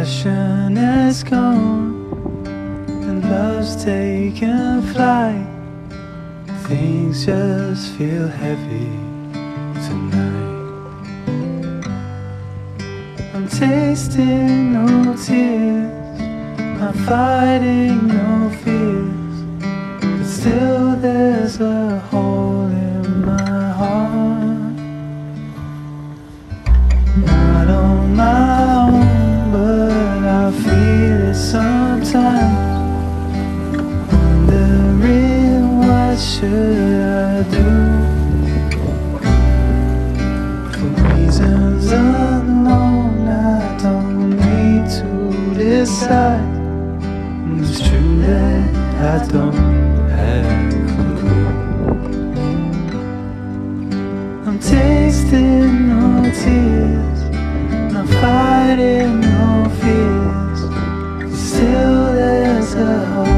Passion is gone and love's taken flight. Things just feel heavy tonight. I'm tasting no tears. I'm fighting no fears. But still there's a should I do? For reasons unknown, I don't need to decide. It's true that I don't have a clue. I'm tasting no tears, not fighting no fears. Still, there's a hole